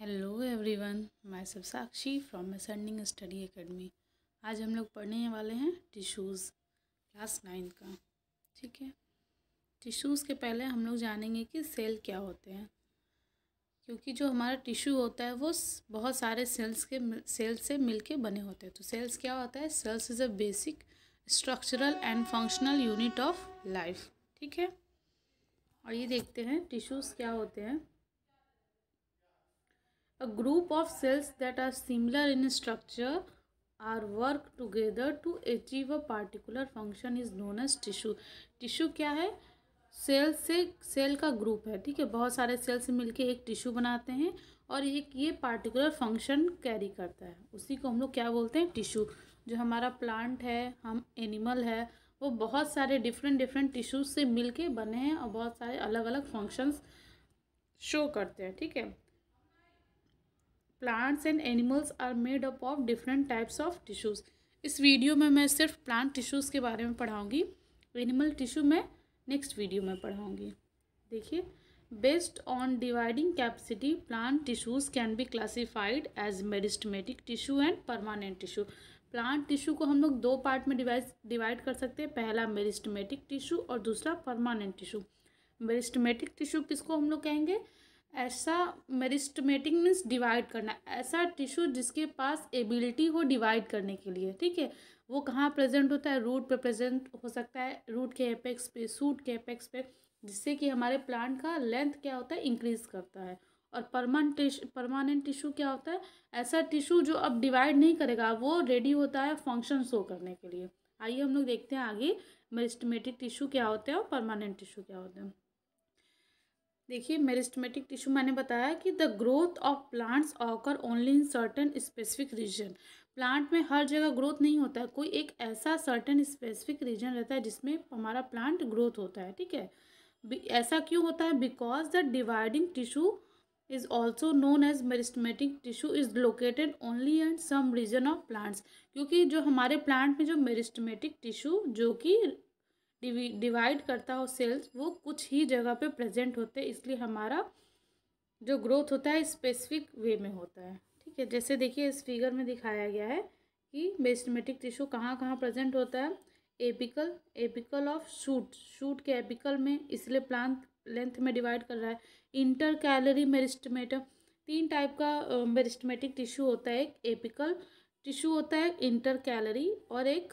Hello everyone मैं सब Sakshi from असर्निंग स्टडी एकेडमी आज हम लोग पढ़ने वाले हैं टिश्यूज़ क्लास नाइन्थ का, ठीक है? टिश्यूज़ के पहले हम लोग जानेंगे कि सेल क्या होते हैं, क्योंकि जो हमारा टिश्यू होता है वो बहुत सारे सेल्स के सेल्स से मिलके बने होते हैं। तो सेल्स क्या होता है? Cells is a basic structural and functional unit of life ठीक है? और ये देखते हैं टिश्यूज़ क्या होते हैं? A group of cells that are similar in structure are work together to achieve a particular function is known as tissue tissue क्या है? सेल से सेल का ग्रुप है, ठीक है? बहुत सारे सेल से मिलके एक टिश्यू बनाते हैं और एक ये पार्टिकुलर फ़ंक्शन कैरी करता है। उसी को हम लोग क्या बोलते हैं? टिश्यू जो हमारा प्लांट है, हम एनिमल है वो बहुत सारे डिफरेंट डिफरेंट टिश्यूज से मिलके बने हैं और बहुत सारे अलग अलग फ़ंक्शंस शो करते हैं, ठीक है? Plants and animals are made up of different types of tissues इस वीडियो में मैं सिर्फ़ प्लांट टिश्यूज़ के बारे में पढ़ाऊँगी। एनिमल टिश्यू मैं नेक्स्ट वीडियो में पढ़ाऊँगी। देखिए based on dividing capacity plant tissues can be classified as meristematic tissue and permanent tissue plant tissue को हम लोग दो पार्ट में डिवाइड डिवाइड कर सकते हैं। पहला मेरिस्टमेटिक टिश्यू और दूसरा परमानेंट टिश्यू। मेरिस्टमेटिक टिश्यू किसको हम लोग कहेंगे? ऐसा मेरिस्टमेटिक मीन्स डिवाइड करना। ऐसा टिश्यू जिसके पास एबिलिटी हो डिवाइड करने के लिए, ठीक है? वो कहाँ प्रेजेंट होता है? रूट पे प्रेजेंट हो सकता है। रूट के एपेक्स पे, सूट के एपेक्स पे, जिससे कि हमारे प्लांट का लेंथ क्या होता है? इंक्रीज करता है। और परमानेंट परमानेंट टिश्यू क्या होता है? ऐसा टिश्यू जो अब डिवाइड नहीं करेगा, वो रेडी होता है फ़ंक्शन शो करने के लिए। आइए हम लोग देखते हैं आगे मेरिस्टमेटिक टिश्यू क्या होते हैं और परमानेंट टिश्यू क्या होते हैं। देखिए मेरिस्टमेटिक टिश्यू मैंने बताया कि the growth of plants occur only in certain specific region plant में हर जगह ग्रोथ नहीं होता है, कोई एक ऐसा सर्टन स्पेसिफिक रीजन रहता है जिसमें हमारा प्लांट ग्रोथ होता है, ठीक है? ऐसा क्यों होता है? Because the dividing tissue is also known as meristematic tissue is located only and some region of plants क्योंकि जो हमारे प्लांट में जो मेरिस्टमेटिक टिश्यू जो कि डिवाइड करता हो सेल्स वो कुछ ही जगह पे प्रेजेंट होते हैं। इसलिए हमारा जो ग्रोथ होता है स्पेसिफिक वे में होता है। ठीक है, जैसे देखिए इस फिगर में दिखाया गया है कि बेस्टमेटिक टिश्यू कहाँ कहाँ प्रेजेंट होता है। Apical apical of shoot shoot के एपिकल में, इसलिए प्लांट लेंथ में डिवाइड कर रहा है। इंटर कैलरी मेरिस्टमेटम तीन टाइप का मेरिस्टमेटिक टिश्यू होता है, एक एपिकल टिश्यू होता है इंटर कैलरी और एक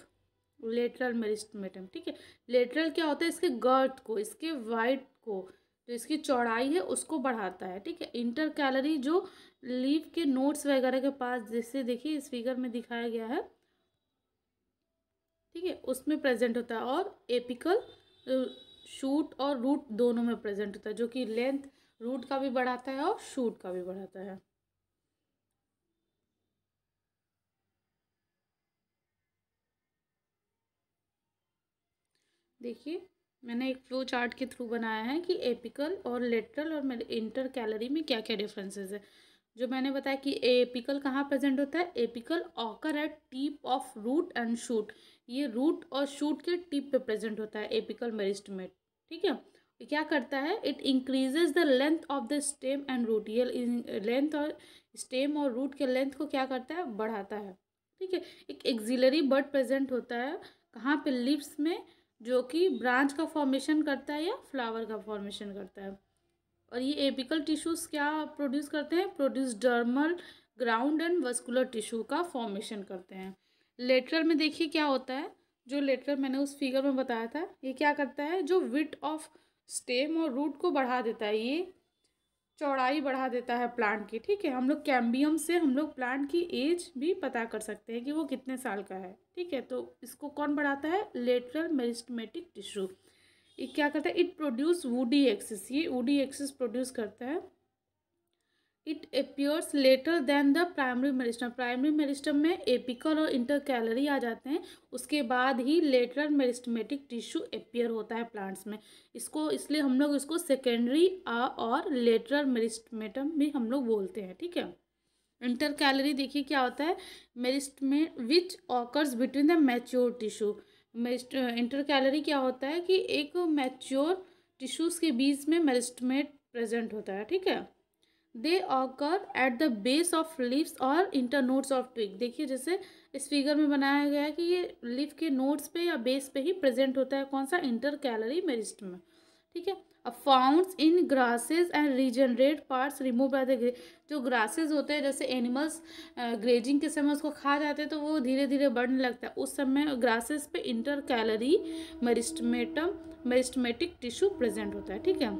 लेटरल मेरिस्टमेटम ठीक है? लेटरल क्या होता है? इसके गर्थ को, इसके वाइट को, जो इसकी चौड़ाई है, उसको बढ़ाता है, ठीक है? इंटर कैलरी जो लीव के नोट्स वगैरह के पास, जैसे देखिए, इस फिगर में दिखाया गया है, ठीक है? उसमें प्रेजेंट होता है और एपिकल शूट और रूट दोनों में प्रेजेंट होता है, जो कि लेंथ रूट का भी बढ़ाता है और शूट का भी बढ़ाता है। देखिए, मैंने एक फ्लो चार्ट के थ्रू बनाया है कि एपिकल और लेटरल और इंटर कैलरी में क्या क्या डिफरेंसेस है। जो मैंने बताया कि एपिकल कहाँ प्रेजेंट होता है? Apical occur at tip of root and shoot ये रूट और शूट के टिप पे प्रेजेंट होता है एपिकल मेरिस्टमेट ठीक है? क्या करता है? It increases the length of the stem and root ये लेंथ और स्टेम और रूट के लेंथ को क्या करता है? बढ़ाता है, ठीक है? एक एक्जिलरी बर्ड प्रेजेंट होता है, कहाँ पे? लिप्स में, जो कि ब्रांच का फॉर्मेशन करता है या फ्लावर का फॉर्मेशन करता है। और ये एपिकल टिश्यूज़ क्या प्रोड्यूस करते हैं? Produce dermal ground and vascular tissue का फॉर्मेशन करते हैं। लेटरल में देखिए क्या होता है, जो लेटरल मैंने उस फिगर में बताया था, ये क्या करता है, जो विट ऑफ़ स्टेम और रूट को बढ़ा देता है, ये चौड़ाई बढ़ा देता है प्लांट की, ठीक है? हम लोग कैम्बियम से हम लोग प्लांट की एज भी पता कर सकते हैं कि वो कितने साल का है, ठीक है? तो इसको कौन बढ़ाता है? लेटरल मेरिस्टमेटिक टिश्यू ये क्या करता है? इट प्रोड्यूस वुडी एक्सिस ये वुडी एक्सिस प्रोड्यूस करता है it appears later than the primary meristem primary meristem में एपिकल और इंटर कैलरी आ जाते हैं। उसके बाद ही लेटरल मेरिस्टमेटिक टिश्यू अपियर होता है प्लांट्स में। इसको, इसलिए हम लोग इसको सेकेंडरी और लेटरल मेरिस्टमेटम भी हम लोग बोलते हैं, ठीक है? इंटर कैलरी देखिए क्या होता है। Meristem which occurs between the mature tissue meristem intercalary क्या होता है कि एक मैच्योर टिश्यूज़ के बीच में मेरिस्टमेट प्रेजेंट होता है, ठीक है? They occur at the base of leaves और इंटर नोट्स ऑफ़ ट्विग देखिए जैसे इस फिगर में बनाया गया है कि ये लीफ के नोट्स पे या बेस पे ही प्रेजेंट होता है कौन सा? इंटर कैलरी मेरिस्टम ठीक है? Found in grasses and regenerate parts remove by the जो ग्रासेज होते हैं, जैसे एनिमल्स ग्रेजिंग के समय उसको खा जाते हैं तो वो धीरे धीरे बढ़ने लगता है। उस समय ग्रासेज पे intercalary meristem meristematic tissue present होता है। ठीक है?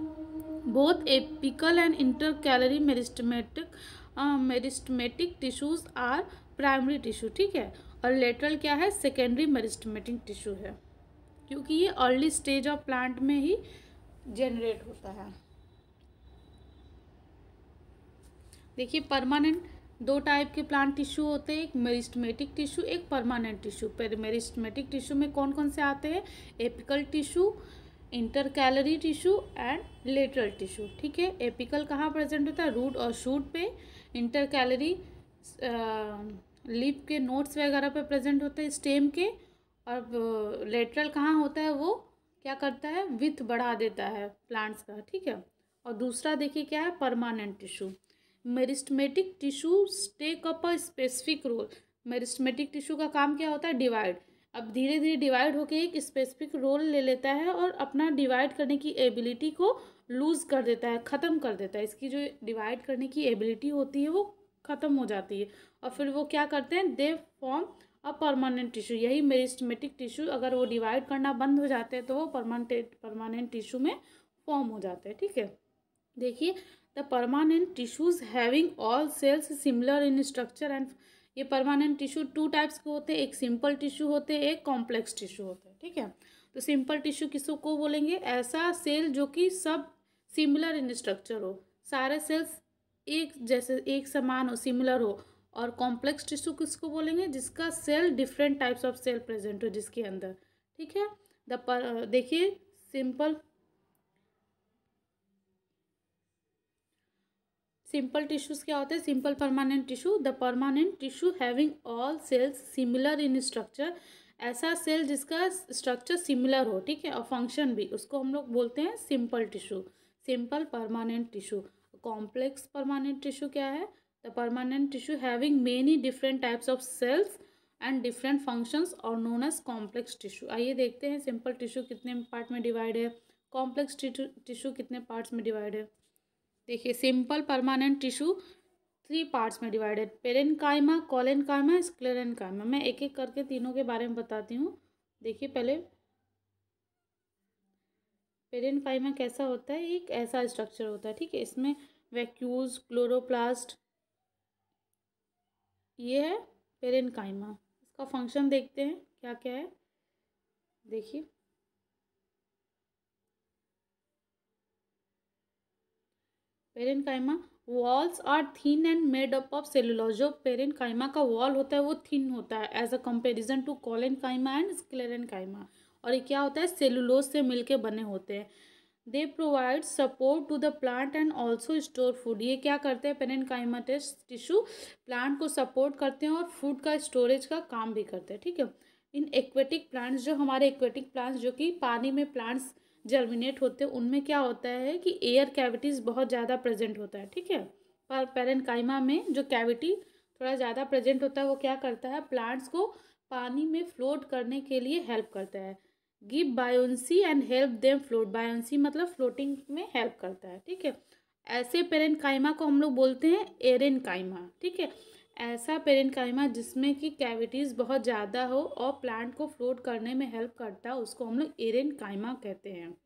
Apical and intercalary meristematic meristematic tissues are primary tissue ठीक है? और लेटरल क्या है? सेकेंडरी मेरिस्टमेटिक टिश्यू है। क्योंकि ये अर्ली स्टेज ऑफ़ प्लांट में ही जनरेट होता है। देखिए परमानेंट दो टाइप के प्लांट टिश्यू होते हैं, एक मेरिस्टमेटिक टिश्यू एक परमानेंट टिश्यू मेरिस्टमेटिक टिश्यू में कौन कौन से आते हैं? Apical tissue intercalary tissue and lateral tissue ठीक है? एपिकल कहाँ प्रेजेंट होता है? रूट और शूट पे। इंटर कैलरी लिप के नोट्स वगैरह पे प्रेजेंट होते हैं स्टेम के। और लेटरल कहाँ होता है वो? क्या करता है? विथ बढ़ा देता है प्लांट्स का। ठीक है? और दूसरा देखिए क्या है? Permanent tissue meristematic tissue take up a specific role meristematic tissue का काम क्या होता है? डिवाइड अब धीरे धीरे डिवाइड होकर एक स्पेसिफिक रोल ले लेता है और अपना डिवाइड करने की एबिलिटी को लूज़ कर देता है, ख़त्म कर देता है। इसकी जो डिवाइड करने की एबिलिटी होती है वो ख़त्म हो जाती है। और फिर वो क्या करते हैं? They form a permanent tissue यही मेरिस्टमेटिक टिश्यू अगर वो डिवाइड करना बंद हो जाते हैं तो वो परमानेंट परमानेंट टिश्यू में फॉर्म हो जाते हैं, ठीक है? देखिए the permanent tissues having all cells similar in structure and ये परमानेंट टिश्यू टू टाइप्स के होते हैं, एक सिंपल टिश्यू होते हैं, एक कॉम्प्लेक्स टिश्यू होता है, ठीक है? तो सिंपल टिश्यू किसको को बोलेंगे? ऐसा सेल जो कि सब सिमिलर इन स्ट्रक्चर हो, सारे सेल्स एक जैसे, एक समान हो सिमिलर हो, और कॉम्प्लेक्स टिश्यू किसको बोलेंगे? जिसका cell different types of cell present हो जिसके अंदर, ठीक है? द पर देखिए सिंपल सिंपल टिश्यूज क्या होते हैं? Simple permanent tissue, the permanent tissue having all cells similar in structure. ऐसा सेल जिसका स्ट्रक्चर सिमिलर हो, ठीक है, और फ़ंक्शन भी, उसको हम लोग बोलते हैं simple tissue, simple permanent tissue. Complex permanent tissue क्या है? The permanent tissue having many different types of cells and different functions are known as complex tissue. आइए देखते हैं सिंपल टिश्यू कितने पार्ट में डिवाइड है, कॉम्प्लेक्स टिश्यू कितने parts में डिवाइड है। देखिए simple permanent tissue three parts में डिवाइडेड पेरेन कायमा कॉलेन कायमा स्क्लेरन कायमा मैं एक एक करके तीनों के बारे में बताती हूँ। देखिए, पहले पेरेन कायमा कैसा होता है? एक ऐसा स्ट्रक्चर होता है, ठीक है? इसमें वैक्यूज क्लोरोप्लास्ट ये है पेरेन कायमा इसका फ़ंक्शन देखते हैं क्या क्या है? देखिए। Parenchyma walls are thin and made up of cellulose जो पेरेन कायमा का वॉल होता है, वो थिन होता है as a comparison to collenchyma and sclerenchyma कायमा और ये क्या होता है? सेलुलोज से मिलके बने होते हैं। They provide support to the plant and also store food ये क्या करते हैं? पेरेन काइमाटिस टिश्यू प्लांट को सपोर्ट करते हैं और फ़ूड का स्टोरेज का काम भी करते हैं, ठीक है? इन एक्वेटिक प्लांट्स जो हमारे एक्वेटिक प्लांट्स जो कि पानी में प्लांट्स जर्मिनेट होते हैं, उनमें क्या होता है कि एयर कैविटीज़ बहुत ज़्यादा प्रेजेंट होता है, ठीक है? पर पेरेनकाइमा में जो कैविटी थोड़ा ज़्यादा प्रेजेंट होता है, वो क्या करता है? प्लांट्स को पानी में फ्लोट करने के लिए हेल्प करता है। Give buoyancy and help them float buoyancy मतलब फ्लोटिंग में हेल्प करता है, ठीक है? ऐसे पेरेंट काइमा को हम लोग बोलते हैं एरेन काइमा ठीक है? ऐसा पेरेंट काइमा जिसमें कि कैविटीज़ बहुत ज़्यादा हो और प्लांट को फ्लोट करने में हेल्प करता है, उसको हम लोग एरेन काइमा कहते हैं।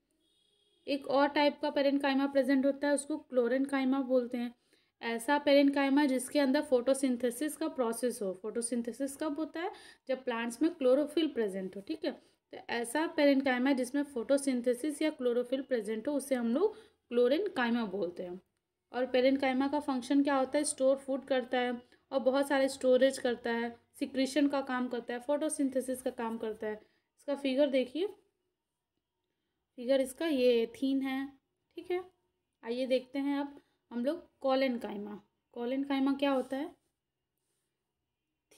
एक और टाइप का पेरेंट काइमा प्रेजेंट होता है, उसको क्लोरेन काइमा बोलते हैं। ऐसा पेरेंट काइमा जिसके अंदर फोटोसिंथेसिस का प्रोसेस हो। फोटोसिंथेसिस कब होता है? जब प्लांट्स में क्लोरोफिल प्रेजेंट हो, ठीक है? तो ऐसा पेरेंट कायमा जिसमें फोटोसिंथेसिस या क्लोरोफिल प्रेजेंट हो, उसे हम लोग क्लोरिन कायमा बोलते हैं। और पेरेंट कायमा का फ़ंक्शन क्या होता है? स्टोर फ़ूड करता है। और बहुत सारे स्टोरेज करता है सिक्रीशन का काम करता है फोटोसिंथेसिस का काम करता है। इसका फिगर देखिए। फिगर इसका ये थीन है, ठीक है? आइए देखते हैं अब हम लोग कॉलन कायमा कॉलन कायमा क्या होता है?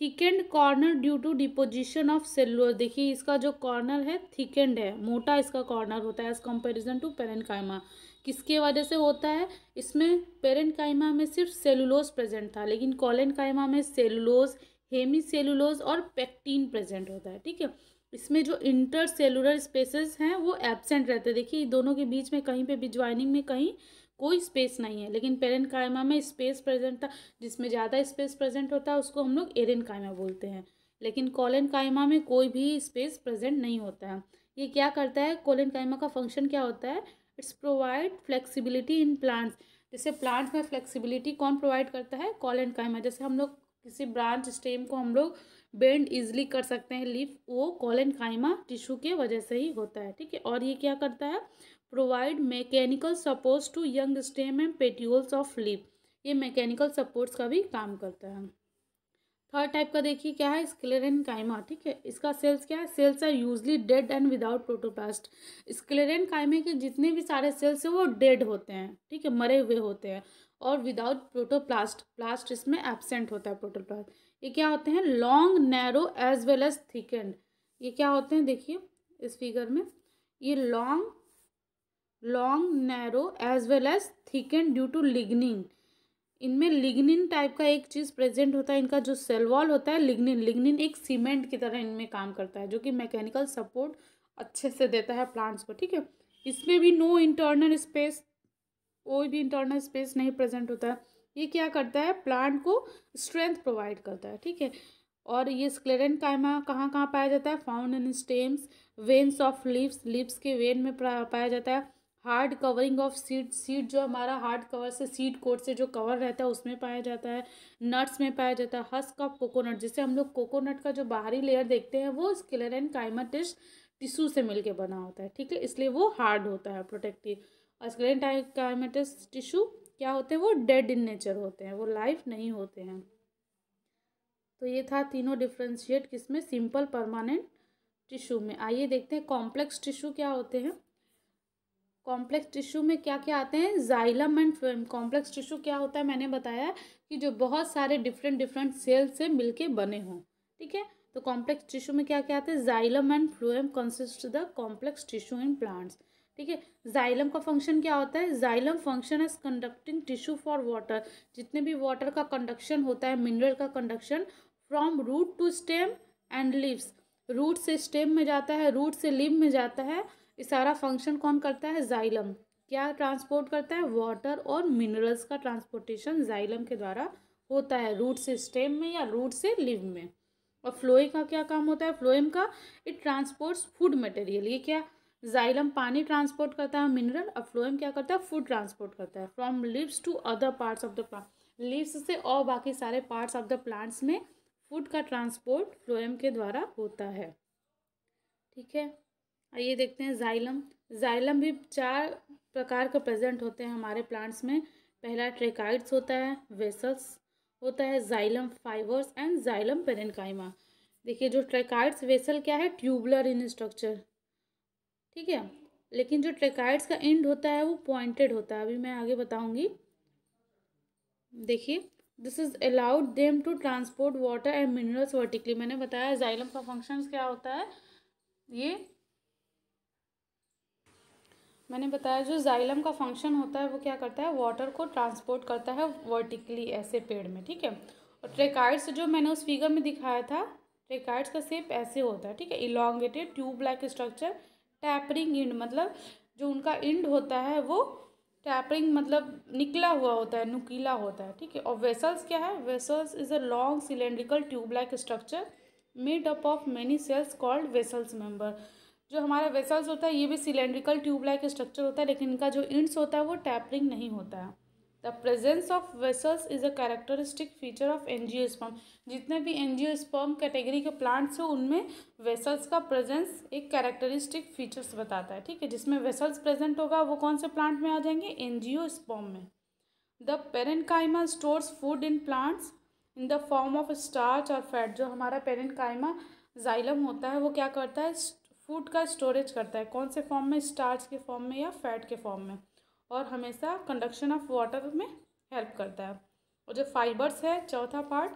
Thickened corner due to deposition of cellular देखिए, इसका जो कॉर्नर है थिकेंड है, मोटा इसका कॉर्नर होता है as comparison to parenchyma किसके वजह से होता है? इसमें पेरेंट कायमा में सिर्फ़ सेलुलोज प्रेजेंट था, लेकिन कॉलन कायमा में सेलुलोज हेमी सेलुलोज और पेक्टीन प्रेजेंट होता है, ठीक है? इसमें जो इंटर सेलुलर स्पेसेस हैं, वो एबसेंट रहते हैं। देखिए दोनों के बीच में कहीं पे भी ज्वाइनिंग में कहीं कोई स्पेस नहीं है, लेकिन पेरेंट कायमा में स्पेस प्रेजेंट था, जिसमें ज़्यादा स्पेस प्रेजेंट होता है, उसको हम लोग एरेन कायमा बोलते हैं। लेकिन कॉलन कायमा में कोई भी स्पेस प्रेजेंट नहीं होता है। ये क्या करता है? कोलन कायमा का फ़ंक्शन क्या होता है? It's provide flexibility in plants. जैसे प्लांट्स में फ्लेक्सिबिलिटी कौन प्रोवाइड करता है? कॉल एंड कायमा जैसे हम लोग किसी ब्रांच स्टेम को हम लोग बेंड इजिली कर सकते हैं लीफ, वो कॉल एंड काइमा टिश्यू के वजह से ही होता है, ठीक है? और ये क्या करता है? Provide mechanical supports to young stem and petioles of leaf. ये मैकेनिकल सपोर्ट्स का भी काम करता है। थर्ड टाइप का देखिए क्या है? स्क्लेरेन काइमा ठीक है? इसका सेल्स क्या है? Cells are usually dead and without protoplast sclerenchyma के जितने भी सारे सेल्स हैं वो डेड होते हैं, ठीक है? मरे हुए होते हैं और विदाउट प्रोटोप्लास्ट प्लास्ट इसमें एबसेंट होता है प्रोटोप्लास्ट ये क्या होते हैं? Long narrow as well as thickened ये क्या होते हैं? देखिए इस फिगर में। ये long long narrow as well as thickened due to lignin इनमें लिग्निन टाइप का एक चीज़ प्रेजेंट होता है, इनका जो सेल वॉल होता है लिग्निन लिग्निन एक सीमेंट की तरह इनमें काम करता है, जो कि मैकेनिकल सपोर्ट अच्छे से देता है प्लांट्स को, ठीक है? इसमें भी नो इंटरनल स्पेस कोई भी इंटरनल स्पेस नहीं प्रेजेंट होता है। ये क्या करता है? प्लांट को स्ट्रेंथ प्रोवाइड करता है, ठीक है? और ये स्क्लेरन कायमा, कहाँ कहाँ पाया जाता है? Found in stems veins of leaves leaves के वेन में पाया जाता है। Hard covering of seed seed जो हमारा हार्ड कवर से सीड कोट से जो कवर रहता है, उसमें पाया जाता है। नट्स में पाया जाता है, हस्क ऑफ़ कोकोनट, जिसे हम लोग कोकोनट का जो बाहरी लेयर देखते हैं, वो स्किलर एंड काइमाटिस टिश्यू से मिलके बना होता है, ठीक है? इसलिए वो हार्ड होता है प्रोटेक्टिव और स्किलर काइमाटिस टिश्यू क्या होते हैं? वो डेड इन नेचर होते हैं, वो लाइफ नहीं होते हैं। तो ये था तीनों डिफ्रेंशिएट किसमें? सिंपल परमानेंट टिश्यू में। आइए देखते हैं कॉम्प्लेक्स टिश्यू क्या होते हैं। कॉम्प्लेक्स टिश्यू में क्या क्या आते हैं? Xylem and phloem complex tissue क्या होता है? मैंने बताया कि जो बहुत सारे डिफरेंट डिफरेंट सेल से मिलके बने हों। ठीक है? तो कॉम्प्लेक्स टिश्यू में क्या क्या आते हैं? Xylem and phloem consist the complex tissue in plants ठीक है? जाइलम का फ़ंक्शन क्या होता है? Xylem function as conducting tissue for water जितने भी वाटर का कंडक्शन होता है मिनरल का conduction from root to stem and leaves root से स्टेम में जाता है रूट से लिव में जाता है ये सारा फ़ंक्शन कौन करता है? जाइलम क्या ट्रांसपोर्ट करता है? वाटर और मिनरल्स का ट्रांसपोर्टेशन जाइलम के द्वारा होता है। रूट से स्टेम में या रूट से लिव में। और फ्लोए का क्या काम होता है? फ्लोएम का इट ट्रांसपोर्ट्स फ़ूड मटेरियल ये क्या? जाइलम पानी ट्रांसपोर्ट करता है मिनरल और फ्लोएम क्या करता है? फ़ूड ट्रांसपोर्ट करता है। From leaves to other parts of the plant leaves से और बाकी सारे पार्ट्स ऑफ़ द प्लांट्स में फ़ूड का ट्रांसपोर्ट फ्लोएम के द्वारा होता है। ठीक है? आइए देखते हैं जाइलम। जाइलम भी चार प्रकार का प्रेजेंट होते हैं हमारे प्लांट्स में। पहला ट्रेकाइड्स होता है वेसल्स होता है, xylem fibres and xylem parenchyma देखिए जो ट्रेकाइड्स वेसल क्या है? ट्यूबलर इन स्ट्रक्चर ठीक है? लेकिन जो ट्रेकाइड्स का एंड होता है, वो पॉइंटेड होता है। अभी मैं आगे बताऊँगी। देखिए this is allowed them to transport water and minerals vertically मैंने बताया जाइलम का फ़ंक्शन क्या होता है? ये मैंने बताया, जो जाइलम का फ़ंक्शन होता है, वो क्या करता है? वाटर को ट्रांसपोर्ट करता है वर्टिकली ऐसे पेड़ में, ठीक है? और ट्रेकाइड्स जो मैंने उस फिगर में दिखाया था ट्रेकाइड्स का सेप ऐसे होता है, ठीक है? Elongated tube like structure tapering end मतलब जो उनका इंड होता है, वो टैपरिंग मतलब निकला हुआ होता है, नुकीला होता है, ठीक है? और वेसल्स क्या है? Vessels is a long cylindrical tube like structure made up of many cells called vessels member जो हमारा वेसल्स होता है, ये भी सिलेंड्रिकल ट्यूब लाइक स्ट्रक्चर होता है, लेकिन इनका जो इंड्स होता है, वो टैपरिंग नहीं होता है। The presence of vessels is a characteristic feature of angiosperm जितने भी एनजियोस्पर्म कैटेगरी के प्लांट्स हैं, उनमें वेसल्स का प्रेजेंस एक कैरेक्टरिस्टिक फीचर्स बताता है, ठीक है? जिसमें वेसल्स प्रेजेंट होगा, वो कौन से प्लांट में आ जाएँगे? एनजियोस्पर्म में। The parenchyma stores food in plants in the form of starch और फैट जो हमारा पेरेंकाइमा जाइलम होता है, वो क्या करता है? फ़ूड का स्टोरेज करता है, कौन से फॉर्म में, स्टार्च के फॉर्म में या फैट के फॉर्म में? और हमेशा कंडक्शन ऑफ़ वाटर में हेल्प करता है। और जो फाइबर्स है, चौथा part,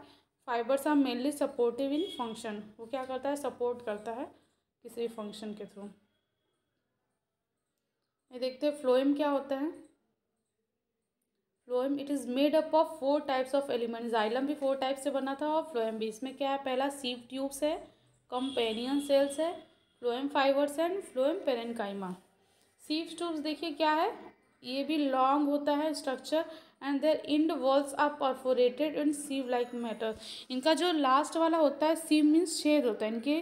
fibres are mainly supportive in function. वो क्या करता है, सपोर्ट करता है किसी भी फ़ंक्शन के थ्रू। ये देखते हैं, फ्लोएम क्या होता है? Phloem, it is made up of four types of element xylem भी फोर टाइप से बना था और फ्लोएम भी। इसमें क्या है, पहला सीव ट्यूब्स है, कंपेनियन सेल्स है phloem fibres and phloem parenchyma sieve tubes देखिए क्या है? ये भी लॉन्ग होता है structure and their end walls are perforated in sieve like matter. इनका जो लास्ट वाला होता है, सीव मीन्स छेद होता है। इनके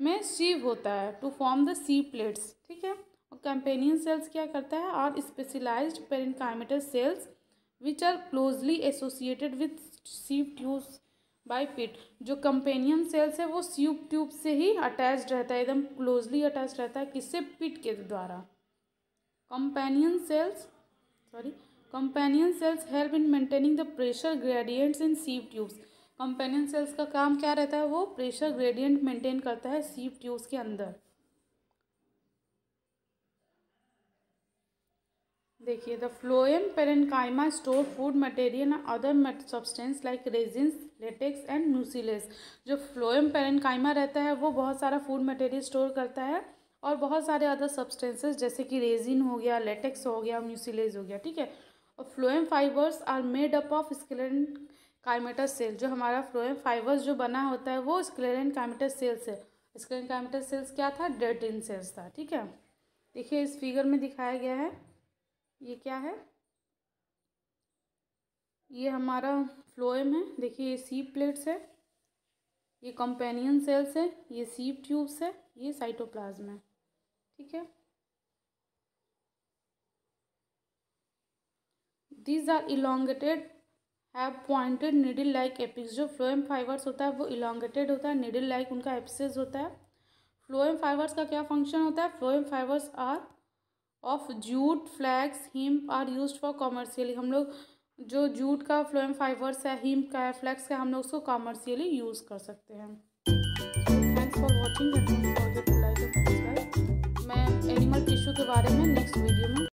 में सीव होता है to form the sieve plates, ठीक है? और कंपेनियन सेल्स क्या करता है? और specialised parenchymatous cells which are closely associated with sieve tubes. By pit. जो कंपेनियन सेल्स है, वो स्यूब ट्यूब से ही अटैच रहता है, एकदम क्लोजली अटैच रहता है, किससे? पिट के द्वारा। Companion cells sorry companion cells help in maintaining the pressure gradients in sieve tubes companion cells का काम क्या रहता है? वो प्रेशर ग्रेडियंट मेंटेन करता है सीव ट्यूब्स के अंदर। देखिए the phloem parenchyma store food material and other substance like resins latex and mucilage जो फ्लोएम पेरेनकाइमा रहता है, वो बहुत सारा फ़ूड मटेरियल स्टोर करता है और बहुत सारे अदर सब्सटेंसेस जैसे कि रेजिन हो गया लेटेक्स हो गया म्यूसिलेज हो गया, ठीक है? और phloem fibres are made up of sclerenchymatous cell जो हमारा फ्लोएम फाइबर्स जो बना होता है, वो स्क्लेरन काइमेटर सेल्स है। स्क्लेरन काइमेटर सेल्स क्या था? डेटिन सेल्स था, ठीक है? देखिए, इस फिगर में दिखाया गया है। ये क्या है? ये हमारा फ्लोएम है। देखिए, ये सीप प्लेट्स है। ये कंपेनियन सेल्स है। ये सीप ट्यूब्स है। ये साइटोप्लाज्म है। ठीक है? These are elongated have pointed needle like apex जो फ्लोएम फाइबर्स होता है, वो इलोंगेटेड होता है। निडल लाइक उनका एपिसेस होता है। फ्लोएम फाइबर्स का क्या फ़ंक्शन होता है? Phloem fibres are of jute flax hemp are use for commercially हम लोग जो जूट का फ्लोएम फाइबर्स है हिम्प का है फ्लैक्स का हम लोग उसको कॉमर्शियली यूज़ कर सकते हैं। थैंक्स फॉर वॉचिंग मैं एनिमल टिश्यू के बारे में नेक्स्ट वीडियो में